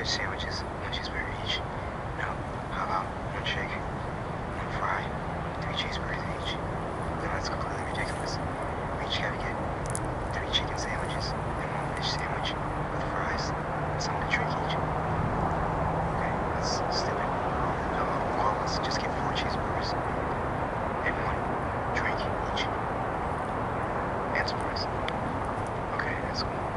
fish sandwiches, one cheeseburger each. No, how about one shake, one fry, three cheeseburgers each? No, that's completely ridiculous. We each gotta get three chicken sandwiches and one fish sandwich with fries and some to drink each. Okay, that's stupid. No, all of us just get four cheeseburgers and one drink each. And some fries. Okay, that's cool.